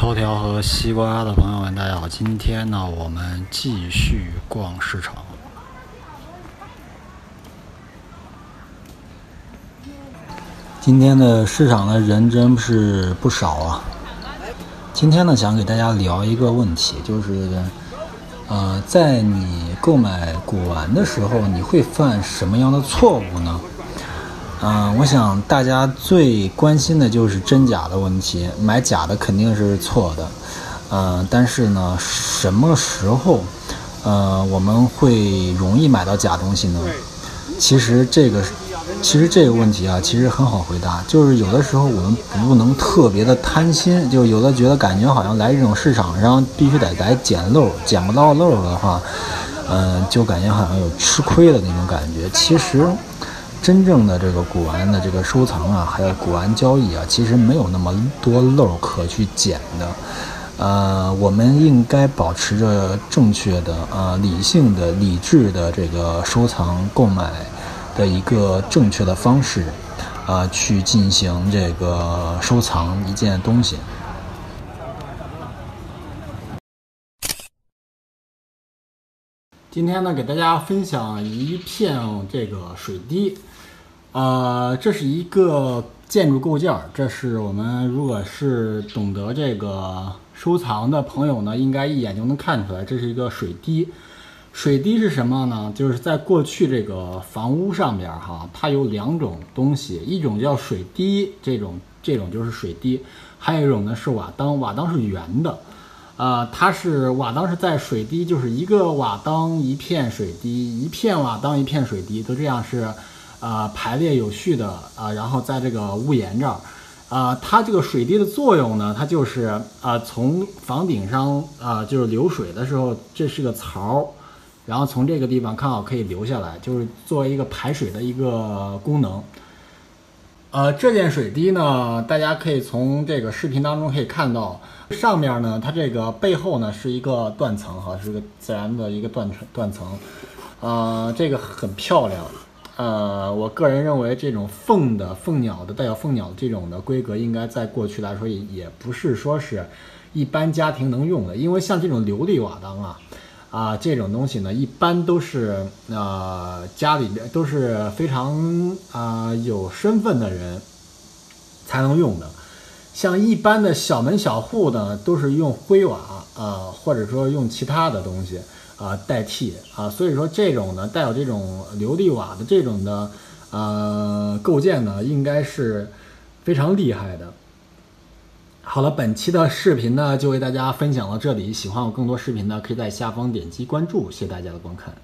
头条和西瓜的朋友们，大家好！今天呢，我们继续逛市场。今天的市场的人真是不少啊！今天呢，想给大家聊一个问题，就是，呃，在你购买古玩的时候，你会犯什么样的错误呢？嗯，我想大家最关心的就是真假的问题，买假的肯定是错的。嗯，但是呢，什么时候，呃，我们会容易买到假东西呢？其实这个，其实这个问题啊，其实很好回答，就是有的时候我们不能特别的贪心，就有的觉得感觉好像来这种市场上必须得来捡漏，捡不到漏的话，嗯，就感觉好像有吃亏的那种感觉。其实。真正的这个古玩的这个收藏啊，还有古玩交易啊，其实没有那么多漏可去捡的。呃，我们应该保持着正确的、呃理性的、理智的这个收藏购买的一个正确的方式，啊，去进行这个收藏一件东西。今天呢，给大家分享一片这个水滴。呃，这是一个建筑构件儿，这是我们如果是懂得这个收藏的朋友呢，应该一眼就能看出来，这是一个水滴。水滴是什么呢？就是在过去这个房屋上边哈，它有两种东西，一种叫水滴，这种这种就是水滴，还有一种呢是瓦当，瓦当是圆的，呃，它是瓦当是在水滴，就是一个瓦当一片水滴，一片瓦当一片水滴，都这样是。啊，排列有序的啊，然后在这个屋檐这儿，啊，它这个水滴的作用呢，它就是啊，从房顶上啊，就是流水的时候，这是个槽，然后从这个地方看好可以流下来，就是作为一个排水的一个功能。呃，这件水滴呢，大家可以从这个视频当中可以看到，上面呢，它这个背后呢是一个断层哈，是个自然的一个断层断层，呃，这个很漂亮。呃，我个人认为这种凤的凤鸟的带有凤鸟这种的规格，应该在过去来说也也不是说是一般家庭能用的，因为像这种琉璃瓦当啊，啊这种东西呢，一般都是呃家里边都是非常啊有身份的人才能用的，像一般的小门小户呢，都是用灰瓦啊，或者说用其他的东西。啊，代替啊，所以说这种呢，带有这种琉璃瓦的这种的呃构件呢，应该是非常厉害的。好了，本期的视频呢，就为大家分享到这里。喜欢我更多视频的，可以在下方点击关注。谢谢大家的观看。